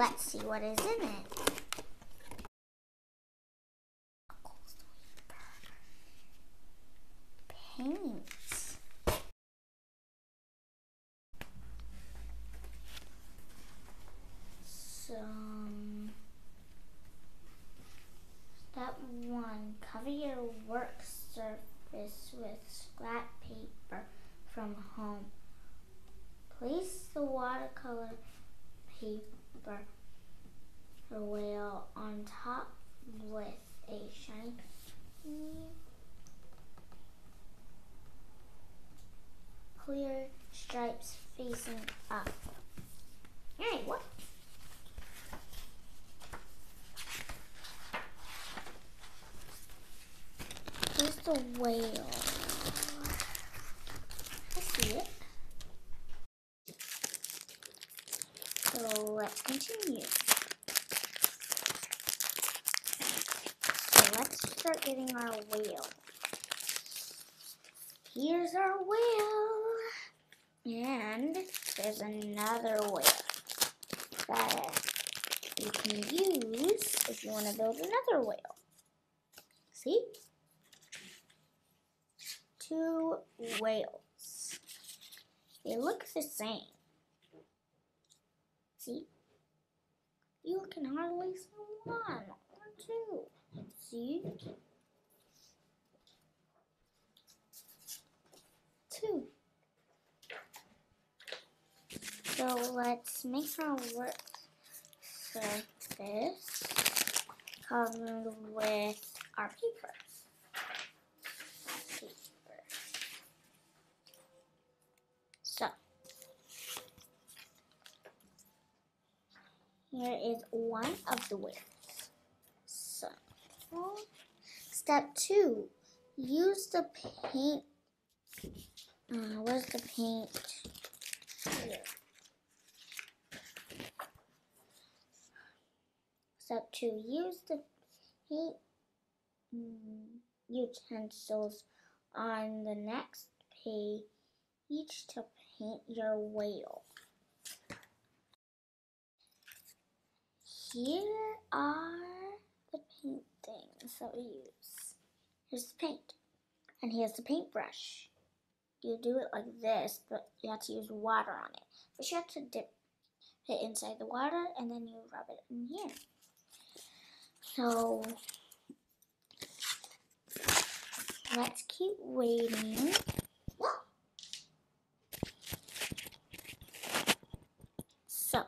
let's see what is in it. Paints. Some Step one, cover your work surface with scrap paper from home. Place the watercolor paper whale on top with a shiny clear stripes facing up. Hey, what? Here's the whale. I see it. So let's continue. So let's start getting our whale. Here's our whale. And there's another whale that you can use if you want to build another whale. See? Two whales. They look the same. See? You can hardly see one or two. See? Two. So let's make our work surface covered with our paper. Paper. So here is one of the wheels. So step two, use the paint. Uh, where's the paint? Here. Step two, use the paint mm, utensils on the next page each to paint your whale. Here are the paint things that we use. Here's the paint, and here's the paintbrush. You do it like this, but you have to use water on it. First, you have to dip it inside the water, and then you rub it in here. So let's keep waiting. So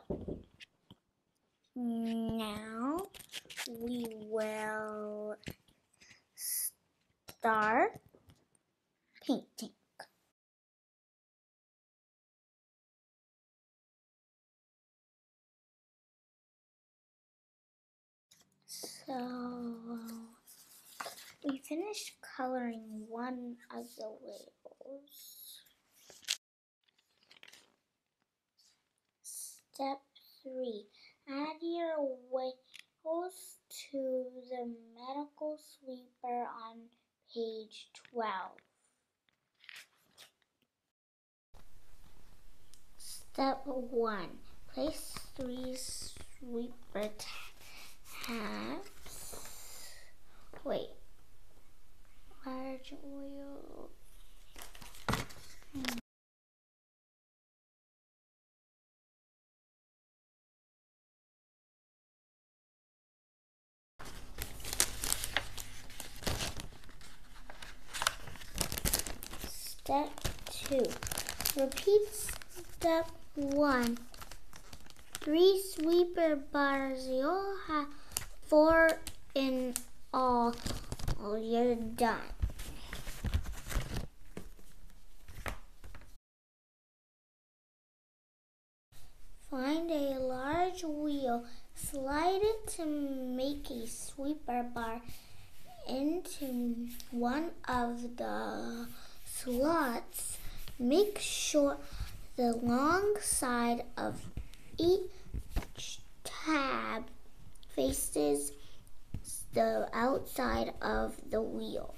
now we will start painting. So we finished coloring one of the whales. Step three, add your whales to the medical sweeper on page 12. Step one, place three sweeper tabs. Wait, large oil. Step two. Repeat step one. Three sweeper bars. You all have four in all. You're done. Find a large wheel, slide it to make a sweeper bar into one of the slots. Make sure the long side of each tab faces the outside of the wheel.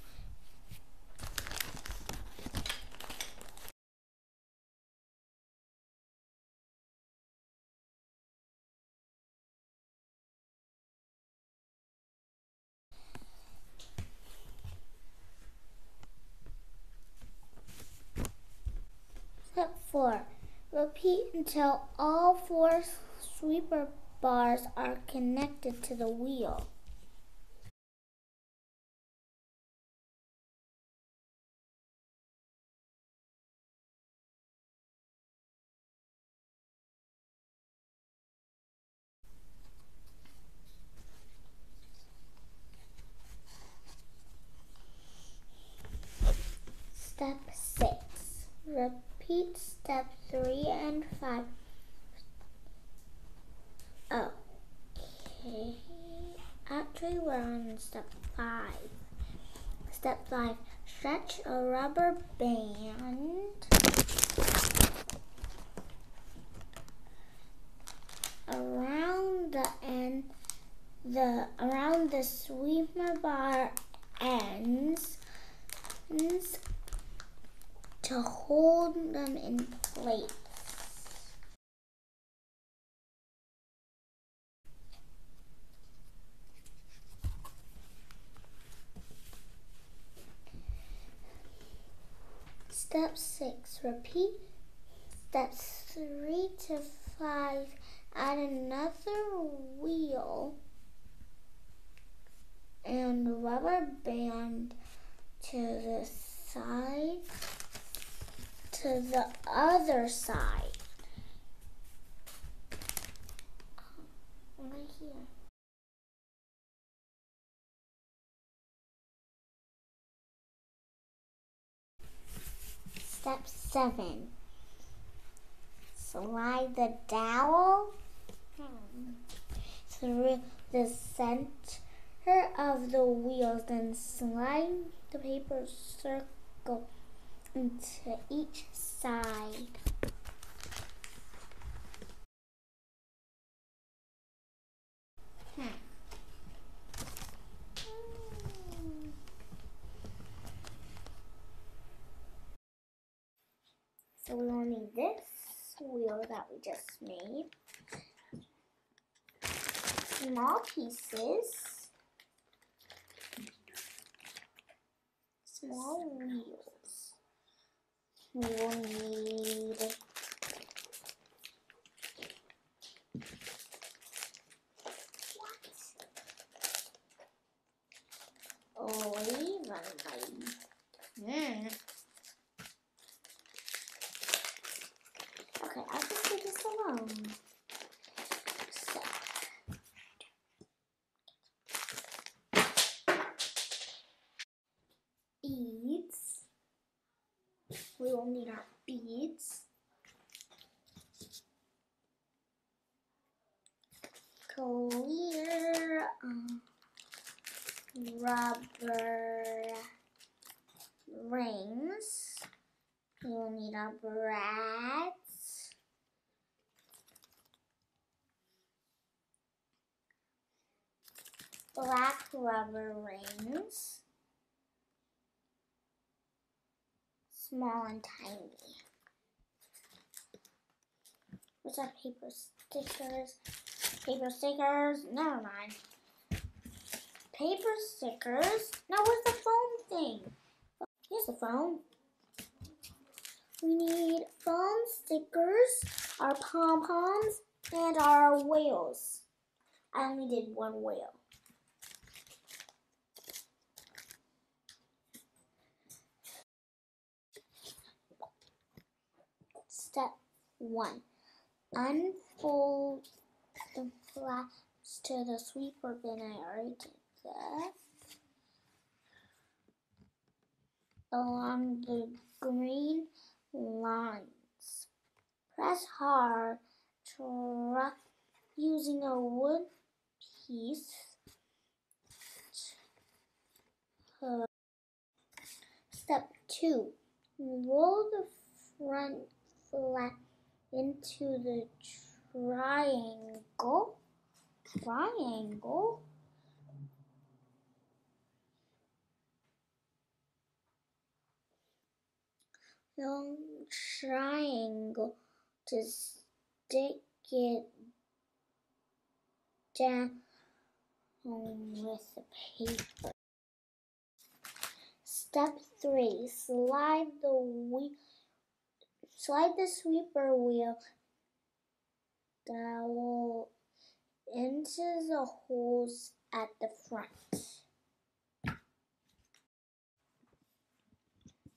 Step 4. Repeat until all four sweeper bars are connected to the wheel. Step 6. Repeat step 3 and 5. Okay. Actually, we're on step 5. Step 5. Stretch a rubber band around the end the around the sweeper bar ends, ends to hold them in place. Step 6. Repeat steps 3 to 5. Add another wheel and rubber band to the side to the other side. Um, right here. Step seven. Slide the dowel through the center of the wheels, then slide the paper circle into each side. Hmm. So we will need this wheel that we just made. Small pieces. Small wheels. We will need Hmm. Okay, I'll just leave this alone. So. Beads. We will need our beads. Clear um, rubber rings. We will need our brads. Black rubber rings. Small and tiny. What's our paper stickers? Paper stickers? Never mind. Paper stickers? Now where's the foam thing? Here's the phone. We need foam stickers, our pom poms, and our whales. I only did one whale. Step one. Unfold the flaps to the sweeper bin. I already did that. Along the green lines. Press hard using a wood piece. Step two. Roll the front into the triangle. Triangle. Long triangle to stick it down with the paper. Step 3. Slide the wheel slide the sweeper wheel dowel into the holes at the front.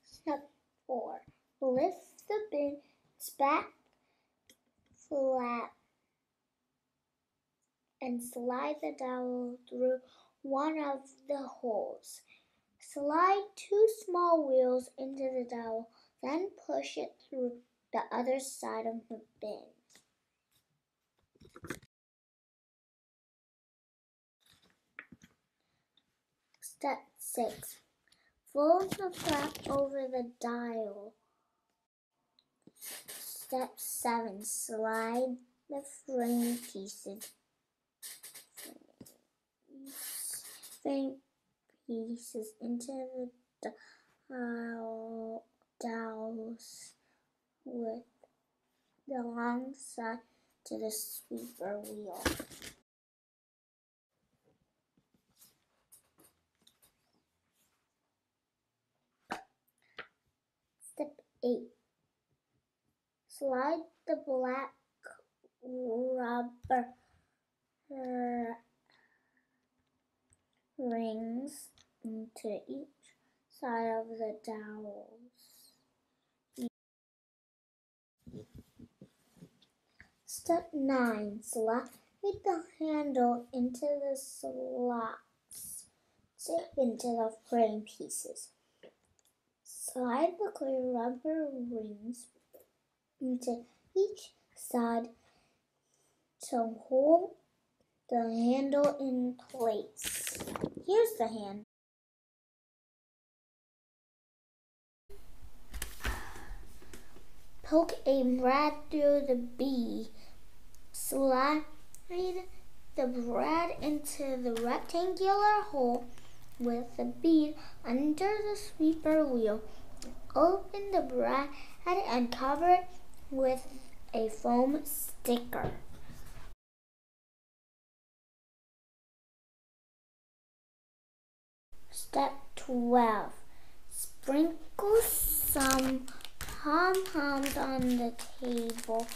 Step four, lift the bins back flat and slide the dowel through one of the holes. Slide two small wheels into the dowel, then push it through the other side of the bin. Step 6. Fold the flap over the dial. Step 7. Slide the frame pieces frame pieces into the dowel, dowels with the long side to the sweeper wheel. Step 8. Slide the black rubber uh, rings into each side of the dowels. Step 9. Slide the handle into the slots into the frame pieces. Slide the clear rubber rings into each side to hold the handle in place. Here's the hand. Poke a brad through the bee. Slide the bread into the rectangular hole with the bead under the sweeper wheel. Open the bread and cover it with a foam sticker. Step 12. Sprinkle some pom-poms on the table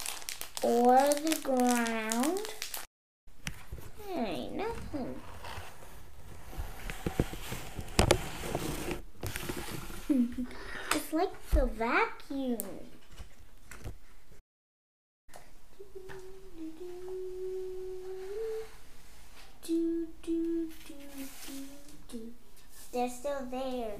or the ground. Ain't nothing. it's like the vacuum. They're still there.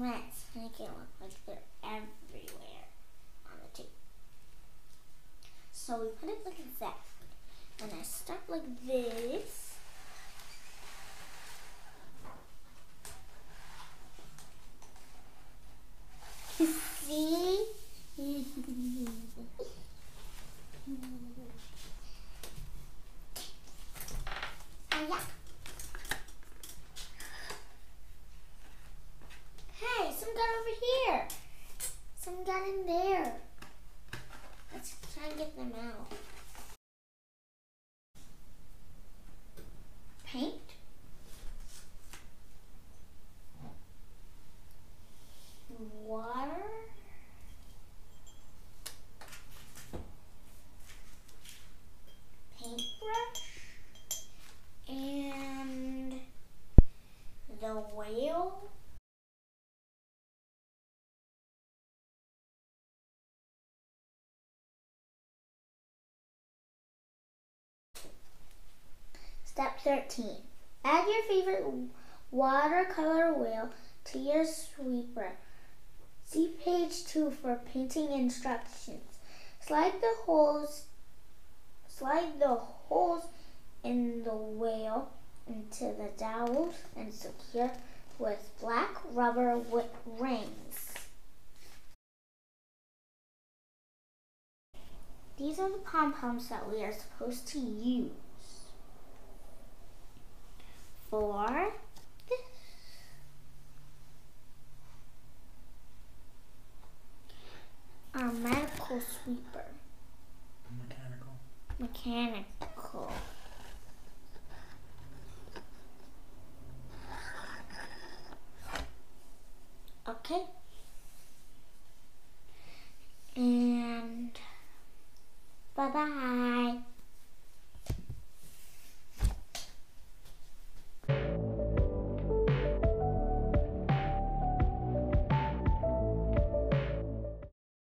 Let's make it look like they're everywhere on the table. So we put it like that. And I start like this. See? oh yeah. Hey, some got over here. Some got in there. Let's try and get them out. Paint. Water. Paintbrush. And the whale. Step 13. Add your favorite watercolor wheel to your sweeper. See page 2 for painting instructions. Slide the holes slide the holes in the wheel into the dowels and secure with black rubber rings. These are the pom poms that we are supposed to use for this. Our medical sweeper, Mechanical. mechanical.